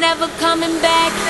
never coming back.